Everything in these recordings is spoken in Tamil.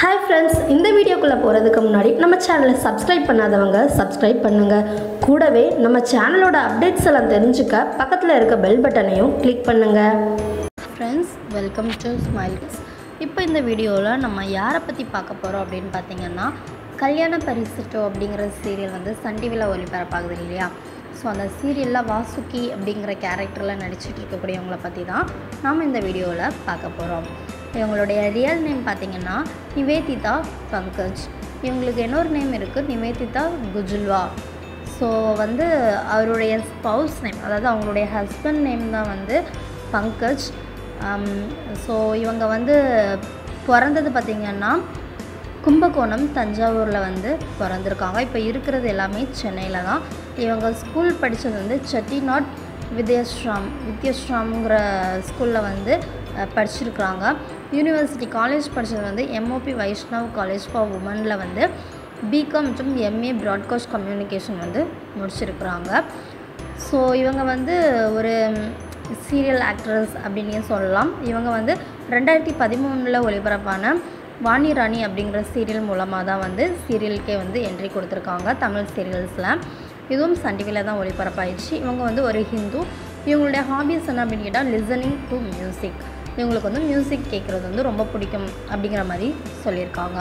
ஹாய் ஃப்ரெண்ட்ஸ் இந்த வீடியோக்குள்ளே போகிறதுக்கு முன்னாடி நம்ம சேனலை சப்ஸ்கிரைப் பண்ணாதவங்க சப்ஸ்கிரைப் பண்ணுங்கள் கூடவே நம்ம சேனலோட அப்டேட்ஸ் எல்லாம் தெரிஞ்சுக்க பக்கத்தில் இருக்க பெல் பட்டனையும் கிளிக் பண்ணுங்கள் ஃப்ரெண்ட்ஸ் வெல்கம் டு ஸ்மைல்ஸ் இப்போ இந்த வீடியோவில் நம்ம யாரை பற்றி பார்க்க போகிறோம் அப்படின்னு பார்த்தீங்கன்னா கல்யாண பரிசுட்டோ அப்படிங்கிற சீரியல் வந்து சன் டிவியில் ஒளிபரப்பாகுது இல்லையா? ஸோ அந்த சீரியலில் வாசுகி அப்படிங்கிற கேரக்டரில் நடிச்சிட்டு இருக்கக்கூடியவங்கள பற்றி தான் நாம் இந்த வீடியோவில் பார்க்க போகிறோம் இவங்களுடைய ரியல் நேம் பார்த்தீங்கன்னா நிவேதிதா பங்கஜ். இவங்களுக்கு இன்னொரு நேம் இருக்குது நிவேதிதா குஜுல்வா. ஸோ வந்து அவருடைய ஸ்பவுஸ் நேம் அதாவது அவங்களுடைய ஹஸ்பண்ட் நேம் தான் வந்து பங்கஜ். Um, ஸோ இவங்க வந்து பிறந்தது பார்த்திங்கன்னா கும்பகோணம் தஞ்சாவூரில் வந்து பிறந்திருக்காங்க. இப்போ இருக்கிறது எல்லாமே சென்னையில் தான். இவங்க ஸ்கூல் படித்தது வந்து செட்டிநாட் வித்யாஸ்ராம் வித்யாஸ்ராம்ங்கிற ஸ்கூலில் வந்து படிச்சிருக்கிறாங்க. யூனிவர்சிட்டி காலேஜ் படித்தது வந்து M O P Vaishnav college for உமனில் வந்து பிகாம் மற்றும் எம்ஏ ப்ராட்காஸ்ட் கம்யூனிகேஷன் வந்து முடிச்சிருக்கிறாங்க. ஸோ இவங்க வந்து ஒரு சீரியல் ஆக்ட்ரஸ் அப்படின்னு சொல்லலாம். இவங்க வந்து ரெண்டாயிரத்தி பதிமூணில் ஒளிபரப்பான வாணி ராணி அப்படிங்கிற சீரியல் மூலமாக தான் வந்து சீரியலுக்கே வந்து என்ட்ரி கொடுத்துருக்காங்க தமிழ் சீரியல்ஸில் இதுவும் சன் டிவியில் தான் ஒளிபரப்பாயிடுச்சு. இவங்க வந்து ஒரு ஹிந்து. இவங்களுடைய ஹாபிஸ் என்ன அப்படின்னு கேட்டால் லிசனிங் டு மியூசிக் இவங்களுக்கு வந்து மியூசிக் கேட்குறது வந்து ரொம்ப பிடிக்கும் அப்படிங்கிற மாதிரி சொல்லியிருக்காங்க.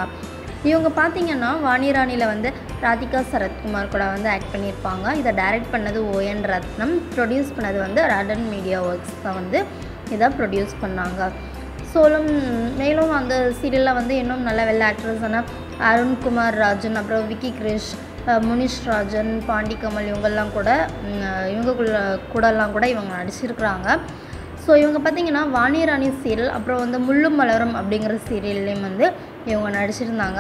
இவங்க பார்த்தீங்கன்னா வாணிராணியில் வந்து ராதிகா சரத்குமார் கூட வந்து ஆக்ட் பண்ணியிருப்பாங்க. இதை டைரக்ட் பண்ணது ஓஎன் ரத்னம் ப்ரொடியூஸ் பண்ணது வந்து ராடன் மீடியா ஒர்க்ஸ் தான் வந்து இதை ப்ரொடியூஸ் பண்ணாங்க. சோலம் மேலும் அந்த சீரியலில் வந்து இன்னும் நல்ல வெள்ள ஆக்ட்ரஸான அருண்குமார் ராஜன் அப்புறம் விக்கி கிரிஷ் முனிஷ் ராஜன் பாண்டி கமல் இவங்கெல்லாம் கூட இவங்க கூடலாம் கூட இவங்க நடிச்சிருக்கிறாங்க. ஸோ இவங்க பார்த்தீங்கன்னா வாணி ராணி சீரியல் அப்புறம் வந்து முள்ளும் மலரும் அப்படிங்கிற சீரியல்லையும் வந்து இவங்க நடிச்சிருந்தாங்க.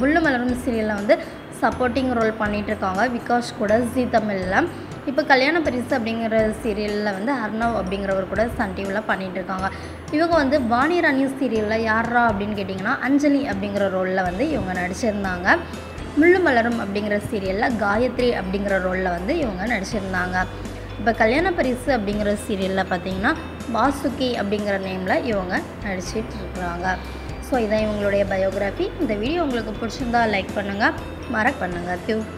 முள்ளு மலரும் சீரியலில் வந்து சப்போர்ட்டிங் ரோல் பண்ணிகிட்ருக்காங்க இருக்காங்க விகாஷ் கூட ஜி தமிழில். இப்போ கல்யாண பரிசு அப்படிங்கிற சீரியலில் வந்து அர்ணவ் அப்படிங்கிறவர் கூட சன் டிவியில் பண்ணிகிட்ருக்காங்க இருக்காங்க இவங்க வந்து வாணி ராணி சீரியலில் யாரா அப்படின்னு கேட்டிங்கன்னா அஞ்சலி அப்படிங்கிற ரோலில் வந்து இவங்க நடிச்சிருந்தாங்க. முள்ளு மலரும் அப்படிங்கிற சீரியலில் காயத்ரி அப்படிங்கிற ரோலில் வந்து இவங்க நடிச்சிருந்தாங்க. இப்போ கல்யாண பரிசு அப்படிங்கிற சீரியலில் பார்த்தீங்கன்னா வாசுகி அப்படிங்கிற நேமில் இவங்க நடிச்சிட்டு இருக்கிறாங்க ஸோ இதான் இவங்களுடைய பயோகிராஃபி இந்த வீடியோ உங்களுக்கு பிடிச்சிருந்தா லைக் பண்ணுங்கள் மறக்க பண்ணுங்கள் தேங்க்யூ